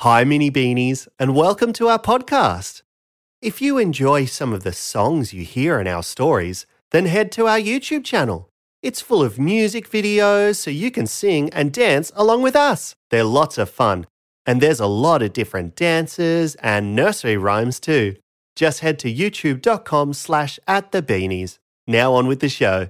Hi, Mini Beanies, and welcome to our podcast. If you enjoy some of the songs you hear in our stories, then head to our YouTube channel. It's full of music videos so you can sing and dance along with us. They're lots of fun, and there's a lot of different dances and nursery rhymes too. Just head to youtube.com slash at the beanies. Now on with the show.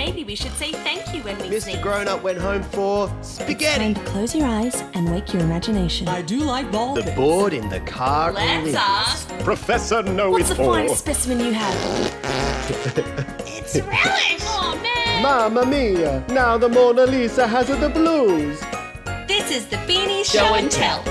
Maybe we should say thank you when we Mr. sing. Grown Up went home for spaghetti. Time to close your eyes and wake your imagination. I do like ball The board in the car. Let's ask. Professor Know What's It the All. finest specimen you have? It's relish. Oh man. Mamma mia! Now the Mona Lisa has the blues. This is the Beanie Show and Tell.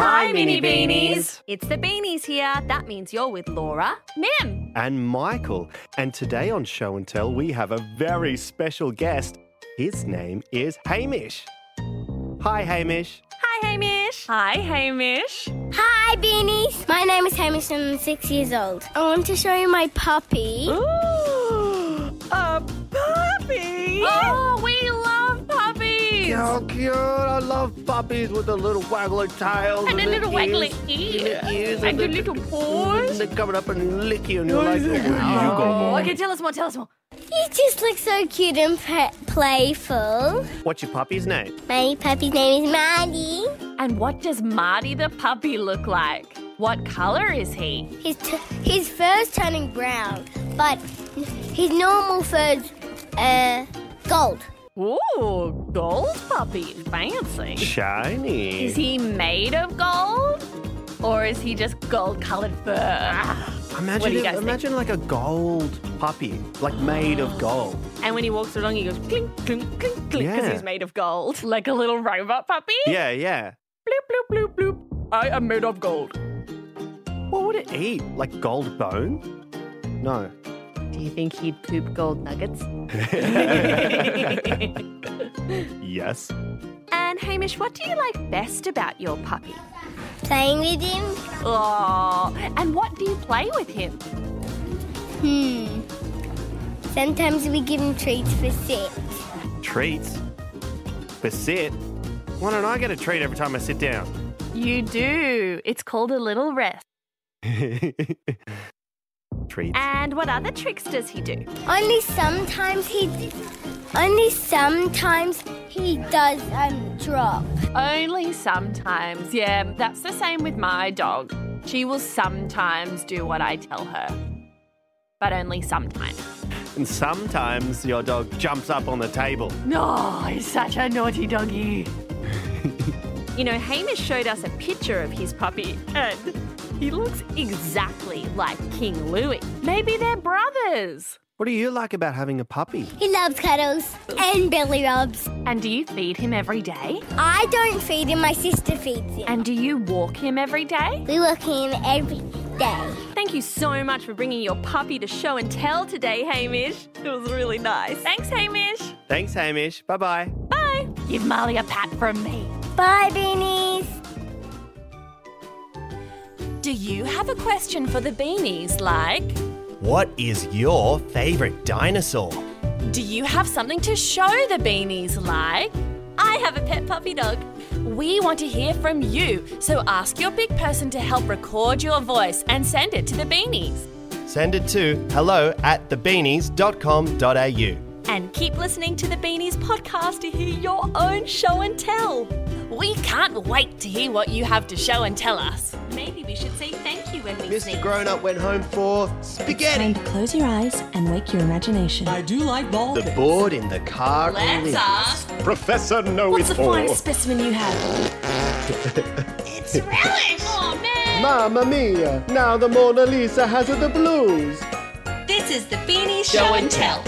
Hi, Mini Beanies. It's the Beanies here. That means you're with Laura, Mim, And Michael. And today on Show and Tell, we have a very special guest. His name is Hamish. Hi, Hamish. Hi, Hamish. Hi, Hamish. Hi, Beanies. My name is Hamish and I'm six years old. I want to show you my puppy. Ooh, a puppy. Oh, we love puppies. How cute. I love puppies with the little waggly tails. And the little waggly ears. And the little paws. And They're coming up and lick you, and you're like, oh, you go. Okay, tell us more. Tell us more. He just looks so cute and playful. What's your puppy's name? My puppy's name is Maddie. And what does Marty the puppy look like? What color is he? His, t- his fur's turning brown, but his normal fur's uh, gold. Ooh, gold puppy. Fancy. Shiny. Is he made of gold? Or is he just gold colored fur? Imagine, What do you it- guys think? imagine like a gold puppy, like made of gold. And when he walks along, he goes clink, clink, clink, clink, because Yeah. he's made of gold. Like a little robot puppy? Yeah, yeah. Bloop, bloop, bloop, bloop. I am made of gold. What would it eat? Like gold bone? No. Do you think he'd poop gold nuggets? Yes. and Hamish, what do you like best about your puppy? Playing with him? Oh, and what do you play with him? Hmm. Sometimes we give him treats for sit. Treats. For sit. Why don't I get a treat every time I sit down? You do. It's called a little rest. Treats. And what other tricks does he do? Only sometimes he. Only sometimes he does um drop. Only sometimes. Yeah, that's the same with my dog. She will sometimes do what I tell her, but only sometimes. And sometimes your dog jumps up on the table. No, he's such a naughty doggy. You know, Hamish showed us a picture of his puppy, and he looks exactly like King Louis. Maybe they're brothers. What do you like about having a puppy? He loves cuddles and belly rubs. And do you feed him every day? I don't feed him, my sister feeds him. And do you walk him every day? we walk him every day. Thank you so much for bringing your puppy to show and tell today, Hamish. It was really nice. Thanks, Hamish. Thanks, Hamish. Bye bye. Bye. Give Marley a pat from me. Bye, beanies. Do you have a question for the beanies like? What is your favorite dinosaur? Do you have something to show the beanies like? I have a pet puppy dog. We want to hear from you, so ask your big person to help record your voice and send it to the beanies. Send it to hello at thebeanies.com.au. And keep listening to the Beanies podcast to hear your own show and tell. We can't wait to hear what you have to show and tell us. Maybe we should say thank you when we sing. Mr. Grown Up went home for spaghetti. Time to close your eyes and wake your imagination. I do like ball The board in the car. Let's ask. Professor Know What's the It All. finest specimen you have? It's relish. Oh man. Mamma mia! Now the Mona Lisa has the blues. This is the Beanie Show and Tell.